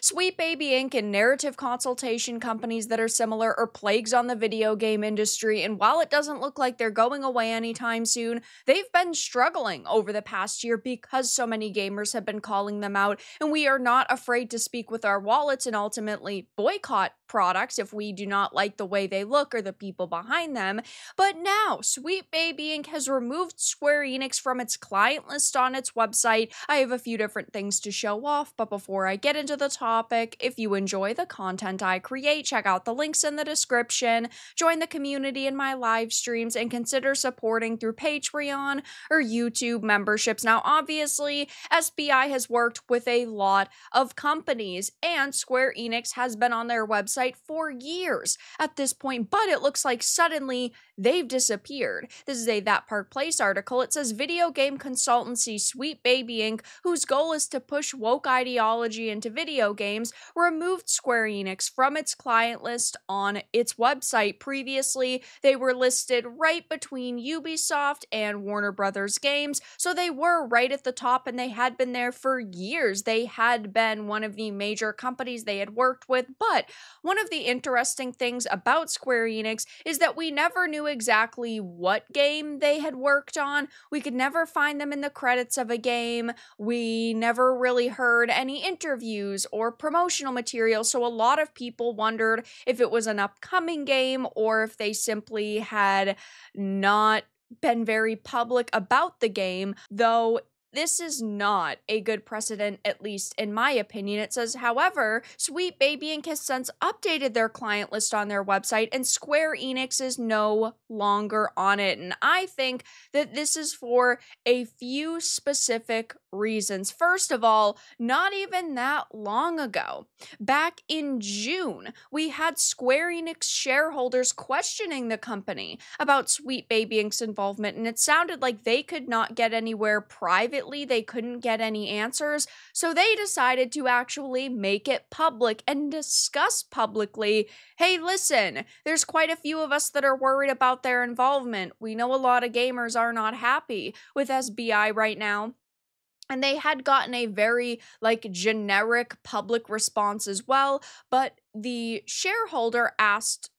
Sweet Baby Inc. and narrative consultation companies that are similar are plagues on the video game industry, and while it doesn't look like they're going away anytime soon, they've been struggling over the past year because so many gamers have been calling them out, and we are not afraid to speak with our wallets and ultimately boycott products if we do not like the way they look or the people behind them. But now, Sweet Baby Inc. has removed Square Enix from its client list on its website. I have a few different things to show off, but before I get into the topic, if you enjoy the content I create, check out the links in the description, join the community in my live streams, and consider supporting through Patreon or YouTube memberships. Now, obviously, SBI has worked with a lot of companies, and Square Enix has been on their website for years at this point, but it looks like suddenly they've disappeared. This is a That Park Place article. It says video game consultancy Sweet Baby Inc., whose goal is to push woke ideology into video games, removed Square Enix from its client list on its website. Previously, they were listed right between Ubisoft and Warner Brothers Games, so they were right at the top and they had been there for years. They had been one of the major companies they had worked with, but one of the interesting things about Square Enix is that we never knew exactly what game they had worked on. We could never find them in the credits of a game. We never really heard any interviews or promotional material. So a lot of people wondered if it was an upcoming game or if they simply had not been very public about the game, though this is not a good precedent, at least in my opinion. It says, however, Sweet Baby and has since updated their client list on their website, and Square Enix is no longer on it. And I think that this is for a few specific reasons. First of all, not even that long ago, back in June, we had Square Enix shareholders questioning the company about Sweet Baby Inc.'s involvement, and it sounded like they could not get anywhere privately, they couldn't get any answers, so they decided to actually make it public and discuss publicly hey, listen, there's quite a few of us that are worried about their involvement. We know a lot of gamers are not happy with SBI right now and they had gotten a very like generic public response as well but the shareholder asked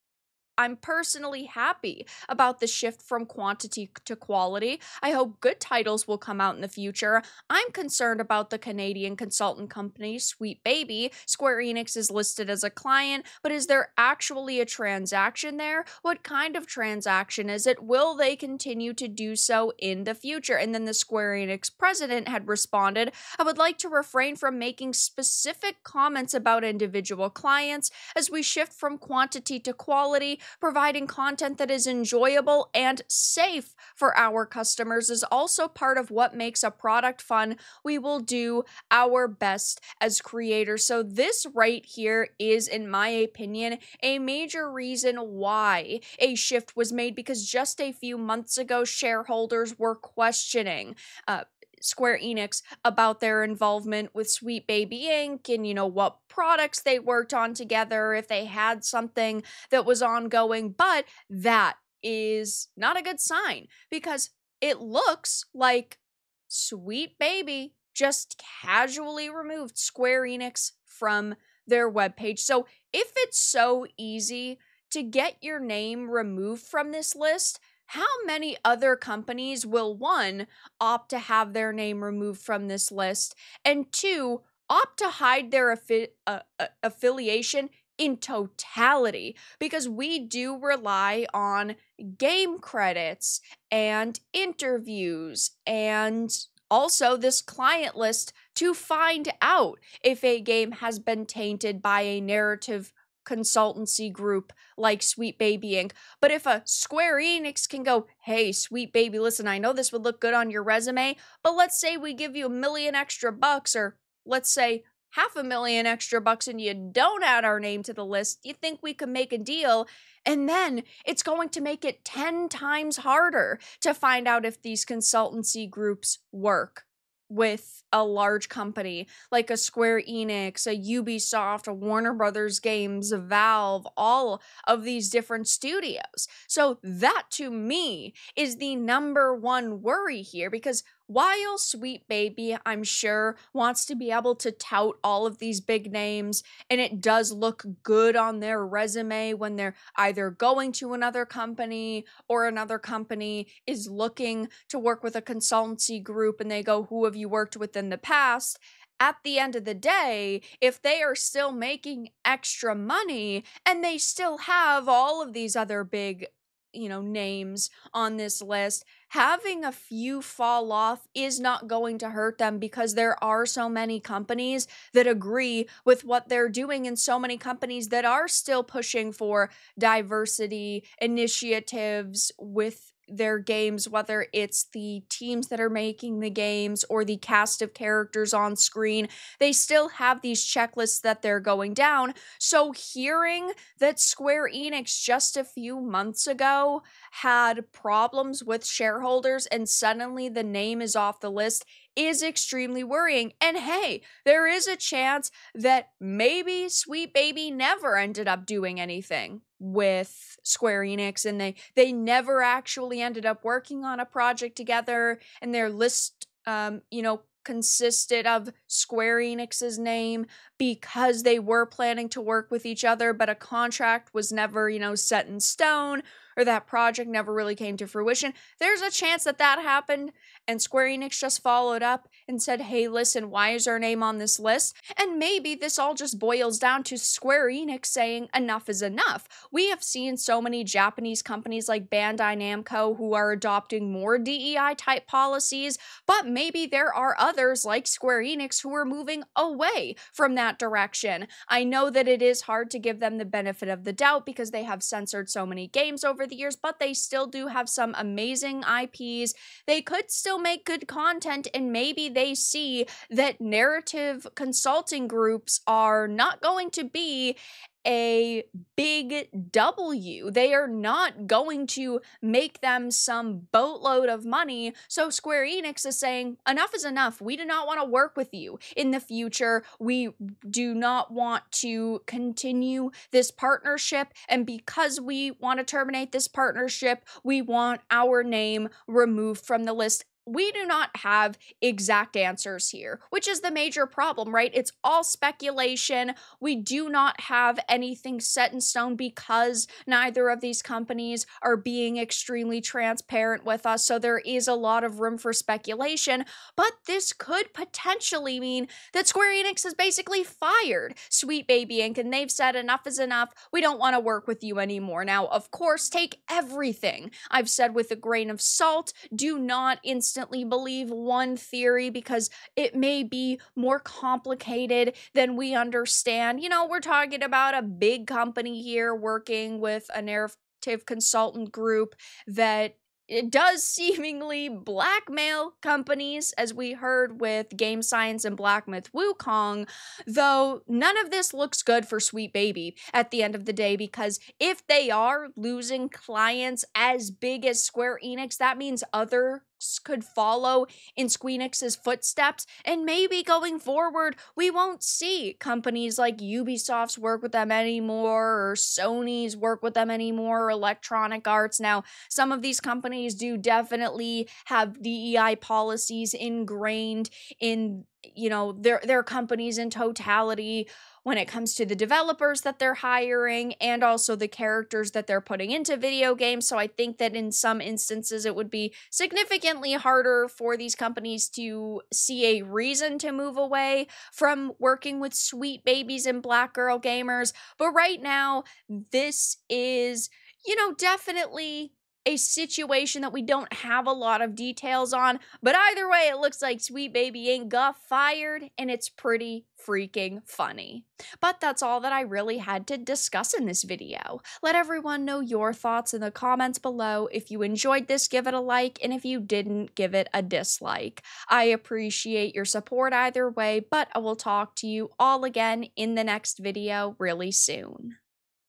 I'm personally happy about the shift from quantity to quality. I hope good titles will come out in the future. I'm concerned about the Canadian consultant company Sweet Baby. Square Enix is listed as a client, but is there actually a transaction there? What kind of transaction is it? Will they continue to do so in the future? And then the Square Enix president had responded I would like to refrain from making specific comments about individual clients as we shift from quantity to quality providing content that is enjoyable and safe for our customers is also part of what makes a product fun. We will do our best as creators. So, this right here is, in my opinion, a major reason why a shift was made because just a few months ago, shareholders were questioning. Uh, Square Enix about their involvement with Sweet Baby Inc. and, you know, what products they worked on together, if they had something that was ongoing. But that is not a good sign because it looks like Sweet Baby just casually removed Square Enix from their webpage. So if it's so easy to get your name removed from this list, how many other companies will one opt to have their name removed from this list and two opt to hide their affi- uh, uh, affiliation in totality? Because we do rely on game credits and interviews and also this client list to find out if a game has been tainted by a narrative consultancy group like Sweet Baby Inc. But if a Square Enix can go, hey, Sweet Baby, listen, I know this would look good on your resume, but let's say we give you a million extra bucks, or let's say half a million extra bucks, and you don't add our name to the list, you think we could make a deal? And then it's going to make it 10 times harder to find out if these consultancy groups work with a large company like a Square Enix, a Ubisoft, a Warner Brothers Games, a Valve, all of these different studios. So that to me is the number one worry here because while Sweet Baby, I'm sure, wants to be able to tout all of these big names, and it does look good on their resume when they're either going to another company or another company is looking to work with a consultancy group and they go, Who have you worked with in the past? at the end of the day, if they are still making extra money and they still have all of these other big you know names on this list having a few fall off is not going to hurt them because there are so many companies that agree with what they're doing and so many companies that are still pushing for diversity initiatives with their games, whether it's the teams that are making the games or the cast of characters on screen, they still have these checklists that they're going down. So, hearing that Square Enix just a few months ago had problems with shareholders and suddenly the name is off the list is extremely worrying. And hey, there is a chance that maybe Sweet Baby never ended up doing anything with Square Enix and they they never actually ended up working on a project together and their list um you know consisted of Square Enix's name because they were planning to work with each other but a contract was never you know set in stone or that project never really came to fruition. There's a chance that that happened and Square Enix just followed up and said, hey, listen, why is our name on this list? And maybe this all just boils down to Square Enix saying enough is enough. We have seen so many Japanese companies like Bandai Namco who are adopting more DEI type policies, but maybe there are others like Square Enix who are moving away from that direction. I know that it is hard to give them the benefit of the doubt because they have censored so many games over the years, but they still do have some amazing IPs. They could still make good content and maybe they see that narrative consulting groups are not going to be a big W. They are not going to make them some boatload of money. So Square Enix is saying, enough is enough. We do not want to work with you in the future. We do not want to continue this partnership. And because we want to terminate this partnership, we want our name removed from the list we do not have exact answers here, which is the major problem, right? It's all speculation. We do not have anything set in stone because neither of these companies are being extremely transparent with us. So there is a lot of room for speculation. But this could potentially mean that Square Enix has basically fired Sweet Baby Inc. and they've said enough is enough. We don't want to work with you anymore. Now, of course, take everything I've said with a grain of salt. Do not instantly instantly believe one theory because it may be more complicated than we understand. You know, we're talking about a big company here working with a narrative consultant group that it does seemingly blackmail companies, as we heard with Game Science and Black Myth Wukong, though none of this looks good for Sweet Baby at the end of the day, because if they are losing clients as big as Square Enix, that means other could follow in Squeenix's footsteps, and maybe going forward, we won't see companies like Ubisoft's work with them anymore, or Sony's work with them anymore, or Electronic Arts. Now, some of these companies do definitely have DEI policies ingrained in you know their their companies in totality when it comes to the developers that they're hiring and also the characters that they're putting into video games. So I think that in some instances it would be significantly harder for these companies to see a reason to move away from working with sweet babies and black girl gamers. But right now, this is, you know, definitely a situation that we don't have a lot of details on. But either way, it looks like Sweet Baby Inc. got fired, and it's pretty freaking funny. But that's all that I really had to discuss in this video. Let everyone know your thoughts in the comments below. If you enjoyed this, give it a like, and if you didn't, give it a dislike. I appreciate your support either way, but I will talk to you all again in the next video really soon.